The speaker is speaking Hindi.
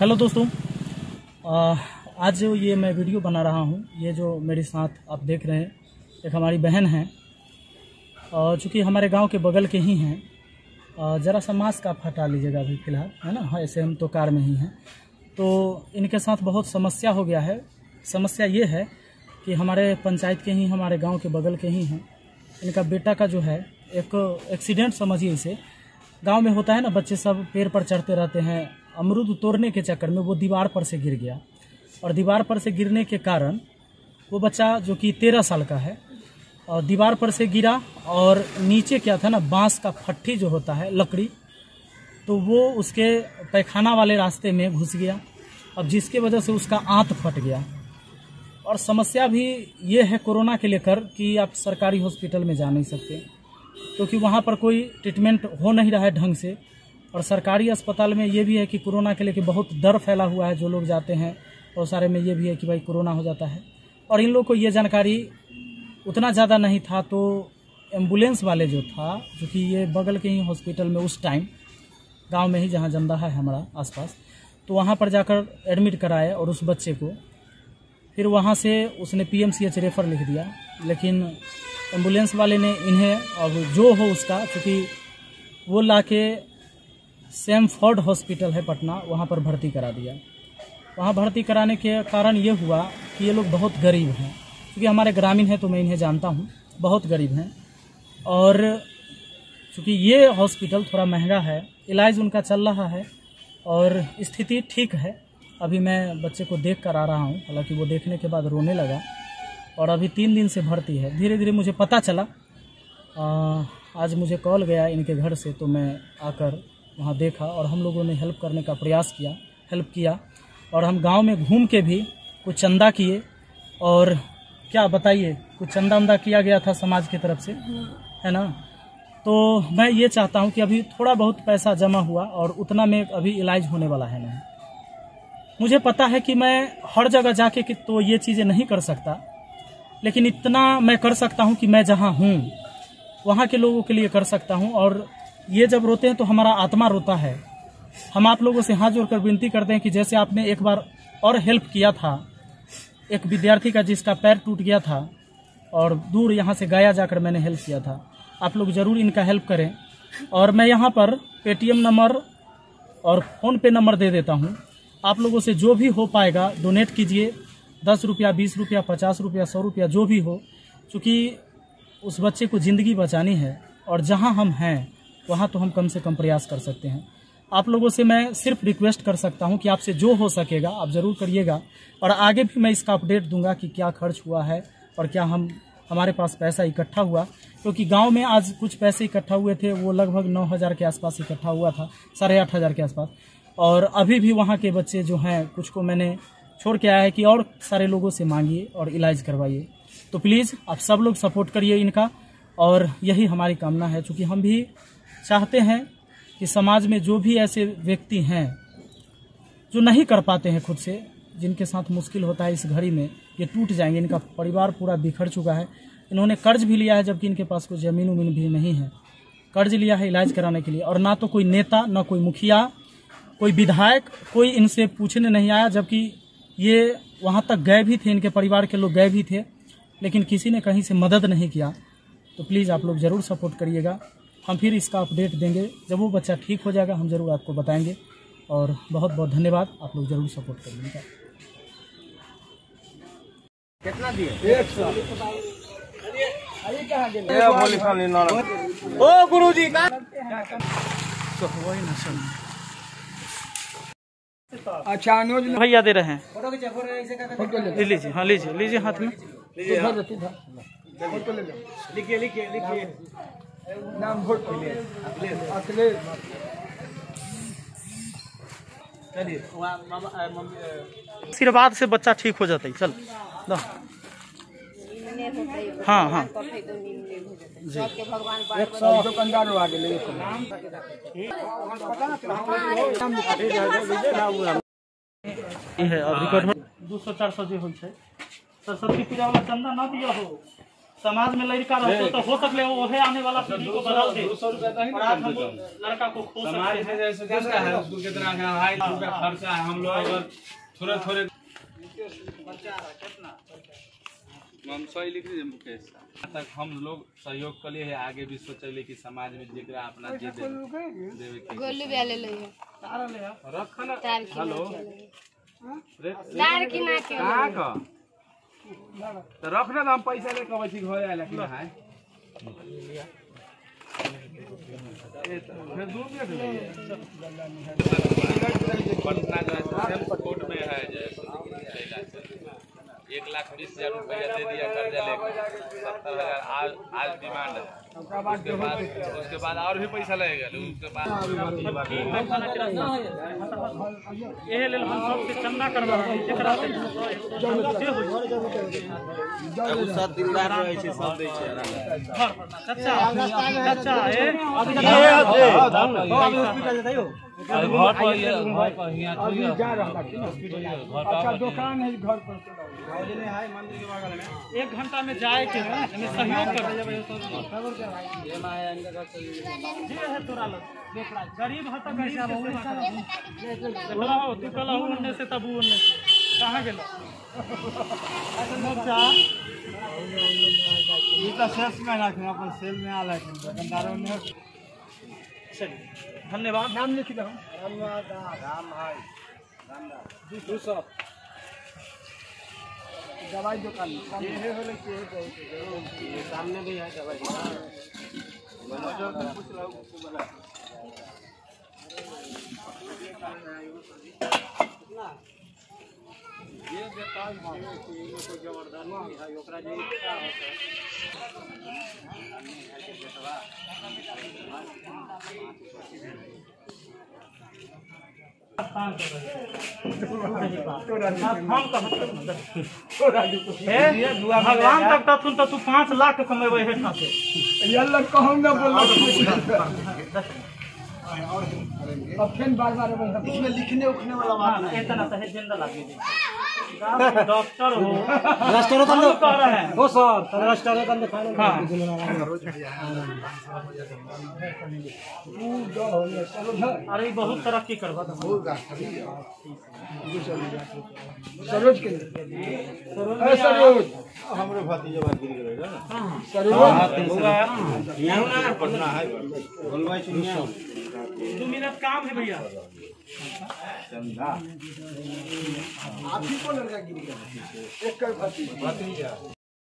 हेलो दोस्तों आ, आज जो ये मैं वीडियो बना रहा हूँ ये जो मेरे साथ आप देख रहे हैं एक हमारी बहन है चूँकि हमारे गाँव के बगल के ही हैं। ज़रा सा मास्क आप हटा लीजिएगा अभी फ़िलहाल है ना? हाँ ऐसे हम तो कार में ही हैं। तो इनके साथ बहुत समस्या हो गया है। समस्या ये है कि हमारे पंचायत के ही हमारे गाँव के बगल के ही हैं। इनका बेटा का जो है एक एक्सीडेंट समझिए इसे। गाँव में होता है ना बच्चे सब पेड़ पर चढ़ते रहते हैं अमरूद तोड़ने के चक्कर में वो दीवार पर से गिर गया। और दीवार पर से गिरने के कारण वो बच्चा जो कि तेरह साल का है, और दीवार पर से गिरा और नीचे क्या था ना, बाँस का फट्टी जो होता है, लकड़ी तो वो उसके पैखाना वाले रास्ते में घुस गया। अब जिसके वजह से उसका आंत फट गया। और समस्या भी ये है कोरोना के लेकर कि आप सरकारी हॉस्पिटल में जा नहीं सकते, क्योंकि तो वहाँ पर कोई ट्रीटमेंट हो नहीं रहा है ढंग से। और सरकारी अस्पताल में ये भी है कि कोरोना के लेके बहुत डर फैला हुआ है जो लोग जाते हैं और सारे में ये भी है कि भाई कोरोना हो जाता है। और इन लोग को ये जानकारी उतना ज़्यादा नहीं था तो एंबुलेंस वाले जो था, जो कि ये बगल के ही हॉस्पिटल में उस टाइम, गाँव में ही जहाँ जमदाहा है हमारा आसपास तो वहाँ पर जाकर एडमिट कराए और उस बच्चे को फिर वहाँ से उसने पीएमसीएच रेफर लिख दिया। लेकिन एंबुलेंस वाले ने इन्हें, अब जो हो उसका, क्योंकि वो ला के सेम फोर्ड हॉस्पिटल है पटना वहाँ पर भर्ती करा दिया। वहाँ भर्ती कराने के कारण ये हुआ कि ये लोग बहुत गरीब हैं। क्योंकि हमारे ग्रामीण हैं तो मैं इन्हें जानता हूँ बहुत गरीब हैं। और चूँकि ये हॉस्पिटल थोड़ा महँगा है इलाज उनका चल रहा है और स्थिति ठीक है। अभी मैं बच्चे को देख कर आ रहा हूँ हालाँकि वो देखने के बाद रोने लगा और अभी तीन दिन से भर्ती है। धीरे धीरे मुझे पता चला। आ, आज मुझे कॉल गया इनके घर से तो मैं आकर वहाँ देखा और हम लोगों ने हेल्प करने का प्रयास किया हेल्प किया। और हम गाँव में घूम के भी कुछ चंदा किए। और क्या बताइए, कुछ चंदा उंदा किया गया था समाज की तरफ़ से? है ना? तो मैं ये चाहता हूँ कि अभी थोड़ा बहुत पैसा जमा हुआ और उतना में अभी इलाज होने वाला है नहीं। मुझे पता है कि मैं हर जगह जाके कि तो ये चीज़ें नहीं कर सकता। लेकिन इतना मैं कर सकता हूँ कि मैं जहाँ हूँ, वहाँ के लोगों के लिए कर सकता हूँ। और ये जब रोते हैं तो हमारा आत्मा रोता है। हम आप लोगों से हाथ जोड़कर विनती करते हैं कि जैसे आपने एक बार और हेल्प किया था, एक विद्यार्थी का जिसका पैर टूट गया था और दूर यहाँ से गाया जाकर मैंने हेल्प किया था। आप लोग ज़रूर इनका हेल्प करें। और मैं यहाँ पर पेटीएम नंबर और फ़ोन पे नंबर दे देता हूँ। आप लोगों से जो भी हो पाएगा डोनेट कीजिए। दस रुपया, बीस रुपया, पचास रुपया, सौ रुपया, जो भी हो, क्योंकि उस बच्चे को ज़िंदगी बचानी है और जहाँ हम हैं वहाँ तो हम कम से कम प्रयास कर सकते हैं। आप लोगों से मैं सिर्फ़ रिक्वेस्ट कर सकता हूँ कि आपसे जो हो सकेगा, आप ज़रूर करिएगा। और आगे भी मैं इसका अपडेट दूँगा कि क्या खर्च हुआ है और क्या हम, हमारे पास पैसा इकट्ठा हुआ। क्योंकि तो गाँव में आज कुछ पैसे इकट्ठा हुए थे, वो लगभग नौ हज़ार के आसपास इकट्ठा हुआ था, साढ़े आठ हज़ार के आसपास। और अभी भी वहाँ के बच्चे जो हैं, कुछ को मैंने छोड़ के आया है कि और सारे लोगों से मांगिए और इलाज करवाइए। तो प्लीज़, आप सब लोग सपोर्ट करिए इनका। और यही हमारी कामना है, चूँकि हम भी चाहते हैं कि समाज में जो भी ऐसे व्यक्ति हैं, जो नहीं कर पाते हैं खुद से, जिनके साथ मुश्किल होता है इस घड़ी में, ये टूट जाएँगे, इनका परिवार पूरा बिखर चुका है। इन्होंने कर्ज भी लिया है, जबकि इनके पास कोई ज़मीन उमीन भी नहीं है। कर्ज लिया है इलाज कराने के लिए, और ना तो कोई नेता, ना कोई मुखिया, कोई विधायक, कोई इनसे पूछने नहीं आया, जबकि ये वहाँ तक गए भी थे, इनके परिवार के लोग गए भी थे, लेकिन किसी ने कहीं से मदद नहीं किया। तो प्लीज़ आप लोग ज़रूर सपोर्ट करिएगा। हम फिर इसका अपडेट देंगे। जब वो बच्चा ठीक हो जाएगा हम ज़रूर आपको बताएँगे। और बहुत बहुत धन्यवाद। आप लोग ज़रूर सपोर्ट करिएगा। कितना दिए? एक सौ। ओ गुरु जी का तो वही ना सुन। अच्छा अनुज भैया दे रहे हैं। फ़ोटो ले लीजिए हाँ लीजिए लीजिए हाथ में। फ़ोटो ले लो। लिखिए लिखिए लिखिए। नाम वोट अखिलेश आशीर्वाद से बच्चा ठीक हो जाता है चल हाँ हाँ। एक सौ दुकानदार आ गए। है दू सौ चार सौ जे सरस्वती पूजा वाला चंदा ना दिया हो? समाज में लड़का रहते तो हो सकले वो है आने वाला पीढ़ी को बदल दे। और आज हम लड़का को खो समाज में जैसे कैसा है उसको कितना है हाई रुपया खर्चा है हम लोग अगर थोड़े थोड़े लिख दीजिए मुकेश तक हम लोग सहयोग कर लिए आगे भी सोचले कि समाज में जेकरा अपना जे दे देवे के गोलू भी ले रख ना तार हेलो। तार की ना के कहाँ? का तो रख ना तो पैसा ले कबै छी घर है ए, तो हो। पटना जो है सेम कोर्ट में है बीस हज़ार रुपया दे दिया कर्जा लेकर सत्तर हज़ार आज आज डिमांड है। उसके बाद उसके बाद और भी पैसा लगेगा उसके बाद। एहे लेल हम सबसे चंदा करवा से सब दिलदार रहे छै सब दै छै घर पर ना। चाचा चाचा हॉस्पिटल जइयो घर पर घर पर अभी जा रहा है अच्छा दुकान है घर पर। भोजने है मंदिर के बगल में। एक घंटा में जाए के है हमें सहयोग कर जे है तोरा लग गरीब है तो गरीब के सेवा कर। देखला हो। तू कला हो उन्ने से तब उन्ने से। कहाँ गेलो चाचा ई तो सेल्स में रखना अपन सेल में आला दुकानदारों ने। चलिए धन्यवाद। नाम लिख दो राम भाई दो सौ दवाई दुकान। ये के सामने भी है दवाई। हम भगवान तक तथुन तो तू पाँच लाख कमेबे हेठा से कहूँ ना बोल अब फिर बार बार इसमें लिखने उखने वाला हाँ, इतना तो ज़िंदा लगी डॉक्टर हो रहे हैं। हो सर हाँ। अरे बहुत तरक्की करवा दो। सरोज के सरोज हमरे भतीजा बात गिर गए ना। सरोज। यहाँ ना पटना है। बोलवाई सुनिए दो मिनट काम है भैया। आप ही को लड़का गिरी गया कर भतीजा।